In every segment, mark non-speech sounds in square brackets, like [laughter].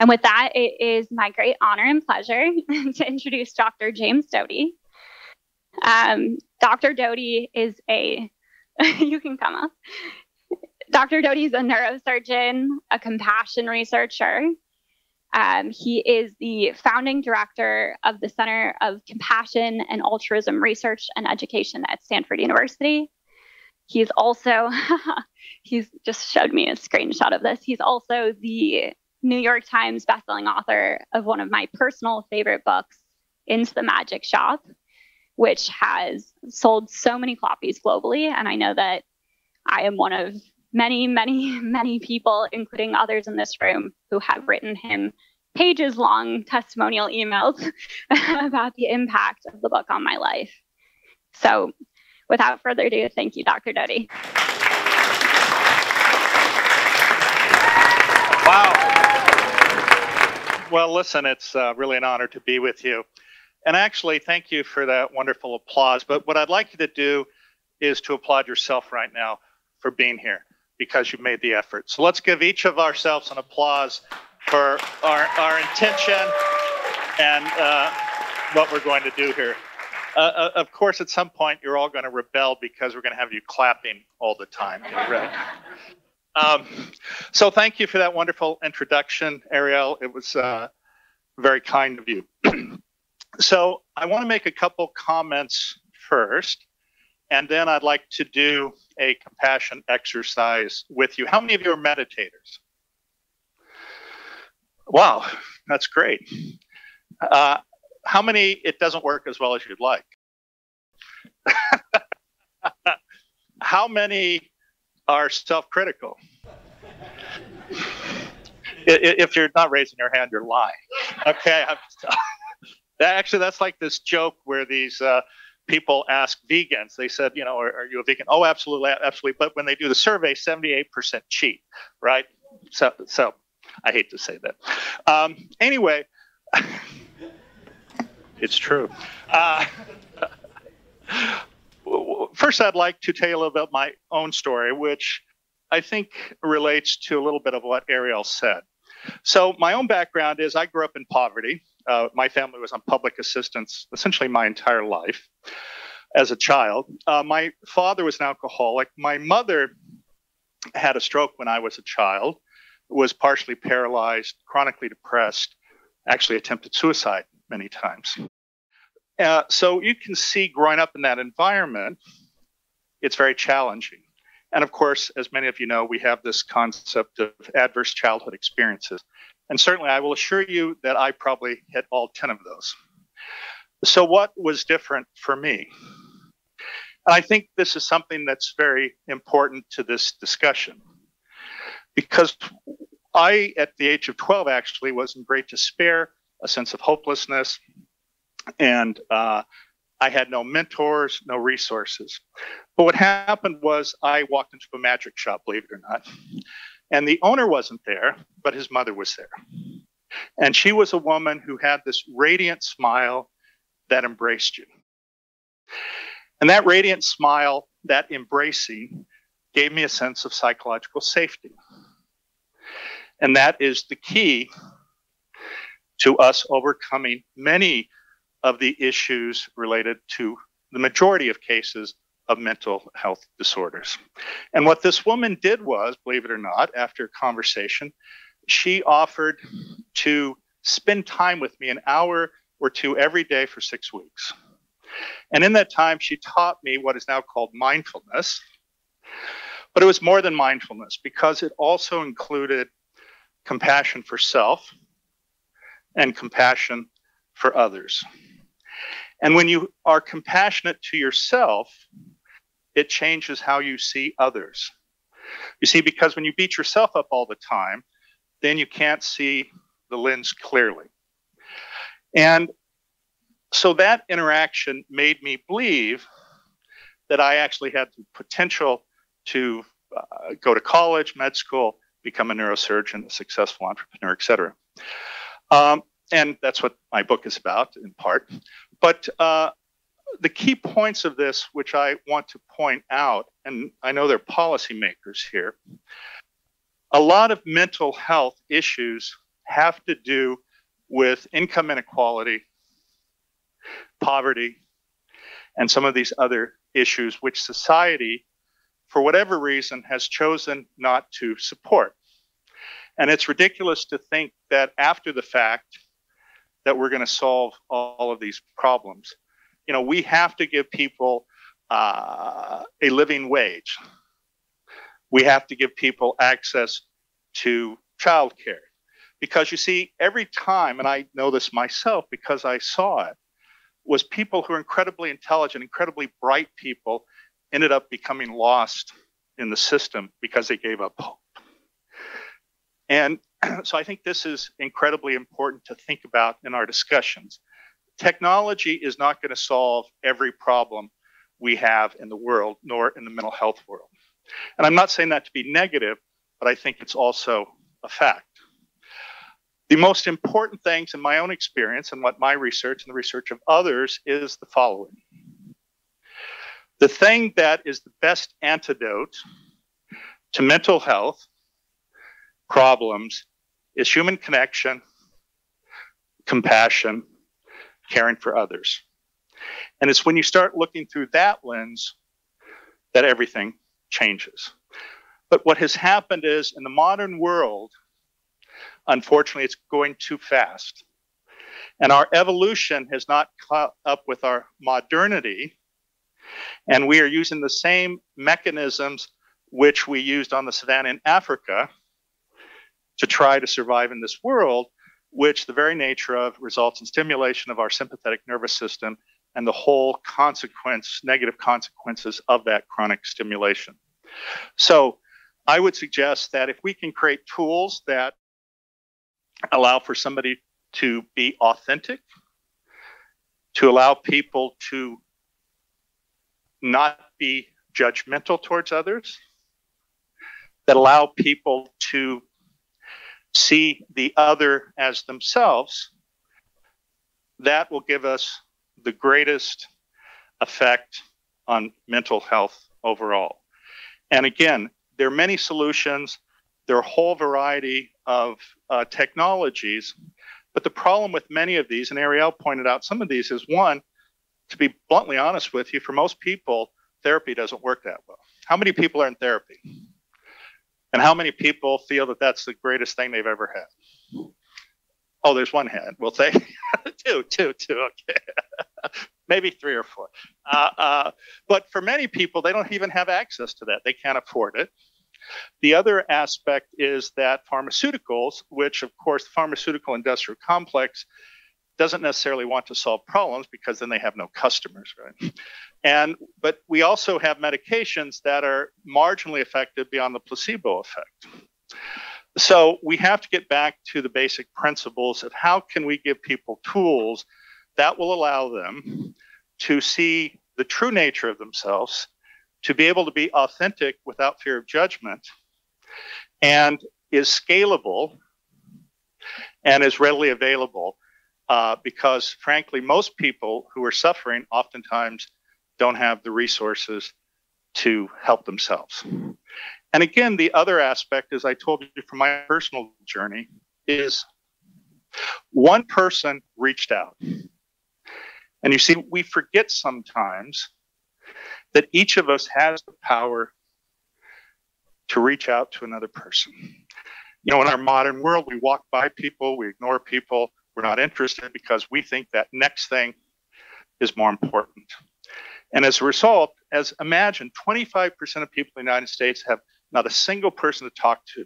And with that, it is my great honor and pleasure [laughs] to introduce Dr. James Doty. Um, Dr. Doty is a, [laughs] you can come up. Dr. Doty is a neurosurgeon, a compassion researcher. Um, he is the founding director of the Center of Compassion and Altruism Research and Education at Stanford University. He's also, [laughs] he's just showed me a screenshot of this. He's also the New York Times bestselling author of one of my personal favorite books, Into the Magic Shop, which has sold so many copies globally. And I know that I am one of many, many, [laughs] many people, including others in this room, who have written him pages long testimonial emails [laughs] about the impact of the book on my life. So, without further ado, thank you, Dr. Doty. Wow. Well, listen, it's uh, really an honor to be with you. And actually, thank you for that wonderful applause. But what I'd like you to do is to applaud yourself right now for being here because you've made the effort. So let's give each of ourselves an applause for our, our intention and uh, what we're going to do here. Uh, uh of course, at some point, you're all going to rebel because we're going to have you clapping all the time. Right? Um, so thank you for that wonderful introduction, Ariel. It was uh, very kind of you. [clears throat] so I want to make a couple comments first, and then I'd like to do a compassion exercise with you. How many of you are meditators? Wow, that's great. Uh, how many it doesn't work as well as you'd like? [laughs] how many are self-critical. if you're not raising your hand, you're lying. Okay. [laughs] actually, that's like this joke where these uh, people ask vegans. They said, you know, are, are, you a vegan? Oh, absolutely, absolutely. But when they do the survey, 78% cheat, right? So, so I hate to say that. Um, anyway, [laughs] it's true. Uh, first, I'd like to tell you a little about my own story, which I think relates to a little bit of what Ariel said. So, my own background is I grew up in poverty. Uh, my family was on public assistance essentially my entire life as a child. Uh, my father was an alcoholic. My mother had a stroke when I was a child, was partially paralyzed, chronically depressed, actually attempted suicide many times. Uh, so you can see growing up in that environment, it's very challenging. And of course, as many of you know, we have this concept of adverse childhood experiences. And certainly, I will assure you that I probably hit all 10 of those. So, what was different for me? And I think this is something that's very important to this discussion because I, at the age of 12, actually was in great despair, a sense of hopelessness, and uh, I had no mentors, no resources. But what happened was I walked into a magic shop, believe it or not, and the owner wasn't there, but his mother was there. And she was a woman who had this radiant smile that embraced you. And that radiant smile, that embracing, gave me a sense of psychological safety. And that is the key to us overcoming many of the issues related to the majority of cases of mental health disorders. And what this woman did was, believe it or not, after a conversation, she offered to spend time with me an hour or two every day for six weeks. And in that time, she taught me what is now called mindfulness. But it was more than mindfulness because it also included compassion for self and compassion for others. And when you are compassionate to yourself, it changes how you see others. You see, because when you beat yourself up all the time, then you can't see the lens clearly. And so that interaction made me believe that I actually had the potential to uh, go to college, med school, become a neurosurgeon, a successful entrepreneur, et cetera. Um, and that's what my book is about in part. But uh, the key points of this, which I want to point out, and I know they're policymakers here, a lot of mental health issues have to do with income inequality, poverty, and some of these other issues which society, for whatever reason, has chosen not to support. And it's ridiculous to think that after the fact that we're going to solve all of these problems. You know, we have to give people uh, a living wage. We have to give people access to childcare. Because you see, every time, and I know this myself because I saw it, was people who are incredibly intelligent, incredibly bright people ended up becoming lost in the system because they gave up hope. And [clears throat] so I think this is incredibly important to think about in our discussions. Technology is not going to solve every problem we have in the world, nor in the mental health world. And I'm not saying that to be negative, but I think it's also a fact. The most important things in my own experience and what my research and the research of others is the following. The thing that is the best antidote to mental health problems is human connection, compassion, caring for others. And it's when you start looking through that lens that everything changes. But what has happened is in the modern world, unfortunately, it's going too fast. And our evolution has not caught up with our modernity. And we are using the same mechanisms which we used on the savannah in Africa to try to survive in this world, which the very nature of results in stimulation of our sympathetic nervous system and the whole consequence, negative consequences of that chronic stimulation. So I would suggest that if we can create tools that allow for somebody to be authentic, to allow people to not be judgmental towards others, that allow people to see the other as themselves, that will give us the greatest effect on mental health overall. And again, there are many solutions, there are a whole variety of uh, technologies, but the problem with many of these, and Ariel pointed out some of these, is one, to be bluntly honest with you, for most people, therapy doesn't work that well. How many people are in therapy? And how many people feel that that's the greatest thing they've ever had? Oh, there's one hand. We'll say [laughs] two, two, two. Okay. [laughs] Maybe three or four. Uh, uh, but for many people, they don't even have access to that. They can't afford it. The other aspect is that pharmaceuticals, which of course the pharmaceutical industrial complex doesn't necessarily want to solve problems because then they have no customers, right? And but we also have medications that are marginally effective beyond the placebo effect. So we have to get back to the basic principles of how can we give people tools that will allow them to see the true nature of themselves, to be able to be authentic without fear of judgment, and is scalable and is readily available. Uh, because frankly, most people who are suffering oftentimes don't have the resources to help themselves. And again, the other aspect, as I told you from my personal journey, is one person reached out. And you see, we forget sometimes that each of us has the power to reach out to another person. You know, in our modern world, we walk by people, we ignore people, we're not interested because we think that next thing is more important. And as a result, as imagine 25% of people in the United States have not a single person to talk to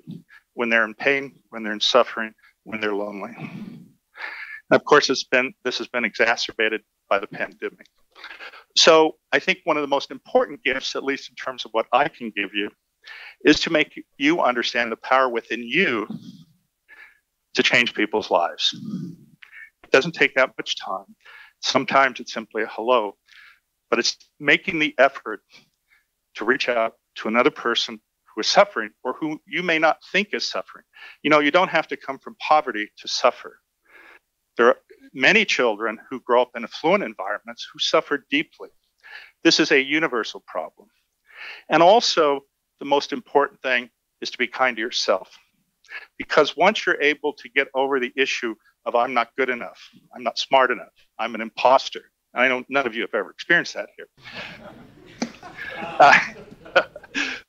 when they're in pain, when they're in suffering, when they're lonely. And of course, it's been this has been exacerbated by the pandemic. So I think one of the most important gifts, at least in terms of what I can give you, is to make you understand the power within you to change people's lives. It doesn't take that much time. Sometimes it's simply a hello, but it's making the effort to reach out to another person who is suffering or who you may not think is suffering. You know, you don't have to come from poverty to suffer. There are many children who grow up in affluent environments who suffer deeply. This is a universal problem. And also, the most important thing is to be kind to yourself. Because once you're able to get over the issue of I'm not good enough, I'm not smart enough, I'm an imposter. I know none of you have ever experienced that here. Uh, [laughs]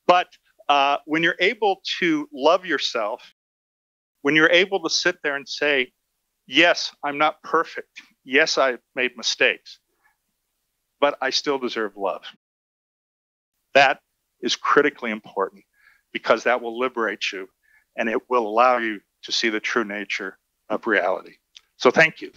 but uh, when you're able to love yourself, when you're able to sit there and say, Yes, I'm not perfect. Yes, I made mistakes, but I still deserve love. That is critically important because that will liberate you and it will allow you to see the true nature of reality. So, thank you.